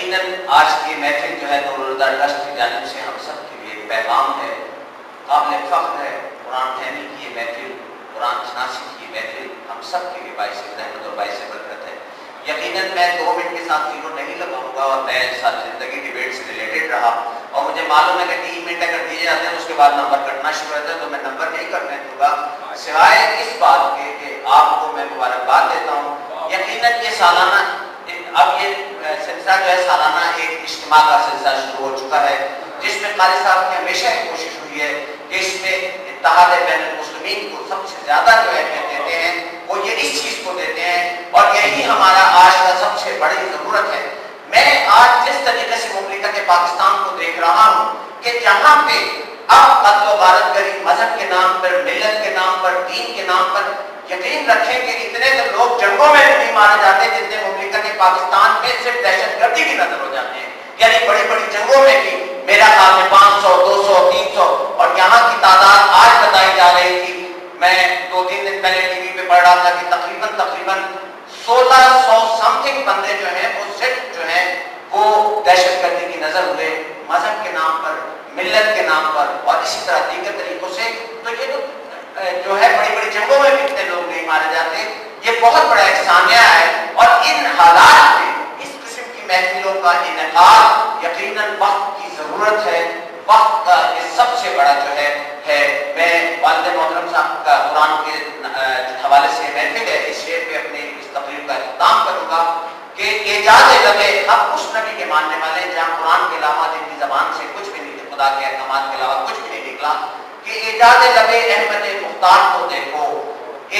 यकीनन आज की महफिल जो है नूरुल्लाह ट्रस्ट की जानब से हम सब के लिए पैगाम है। काबिल फ़ख्र है। कुरान फहमी की ये महफिल, कुरान शनासी की ये महफिल हम सब के लिए बाईस रहमत और बाईस बरकत है। यकीनन मैं दो मिनट के साथ तीनों नहीं लगाऊँगा और मैं सारी ज़िंदगी डिबेट से रिलेटेड रहा। और मुझे मालूम है कि तीन मिनट अगर दिए जाते हैं, उसके बाद नंबर कटना शुरू होता है तो मैं नंबर नहीं करने दूँगा। सिवाय इस बात के कि आपको मैं मुबारकबाद देता हूँ। यकीनन ये सालाना, अब ये सिलसिला जो है सालाना एक इज्तम का सिलसिला शुरू हो चुका है, जिसमें कारी साहब की हमेशा ही कोशिश हुई है कि इसमें इतिहाद बैन मुस्लिमीन को सबसे ज़्यादा जो अहमियत देते हैं, वो ये इस चीज़ को देते हैं और यही हमारा आज का सबसे बड़ी ज़रूरत है। मैं आज जिस तरीके से मुमलिकत पाकिस्तान को देख रहा हूँ कि जहाँ पे अब कत्ल गारत गरी मज़हब के नाम पर, मिलत के नाम पर, दीन के नाम पर यकीन रखें कि इतने तो लोग जंगों में नहीं मारे जाते जितने मुमलिकत पाकिस्तान में सिर्फ़ दहशत गर्दी की नज़र हो जाते हैं। यानी बड़ी बड़ी जंगों में भी मेरा ख्याल में पाँच सौ, दो सौ, तीन सौ। और यहाँ की तादाद आज बताई जा रही थी। मैं दो तीन दिन पहले टीवी पे पढ़ रहा था कि तकरीबन तकरीबन सोलह सौ समथिंग बंदे जो हैं, वो सिर्फ़ जो है, वो दहशत गर्दी की नज़र हुए मज़हब के नाम पर, मिल्लत के नाम पर और इसी तरह दीगर तरीकों से। तो ये तो जो है बड़ी बड़ी जंगों में भी इतने लोग नहीं मारे जाते ये बहुत बड़ा एहसानिया है और इन हालात में इस किस्म की महफिलों का इनका यकीनन वक्त की ज़रूरत है। वक्त का ये सबसे बड़ा जो है है, मैं वालद मोहतरम साहब का कुरान के हवाले से महफिल है इस शेर पे अपने इस तकरीर का इख्ताम करूँगा कि एजाज लगे हम उस नबी के मानने वाले, जहाँ कुरान के अलावा जिनकी जबान से कुछ भी नहीं, खुदा के अहकाम के अलावा कुछ भी नहीं निकला, कि एजाज लबे अहमद मुख्तार को देखो।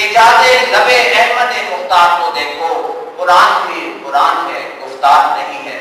एजाज लबे अहमद मुख्तार को देखो। कुरान भी कुरान है गुफ्तार नहीं है।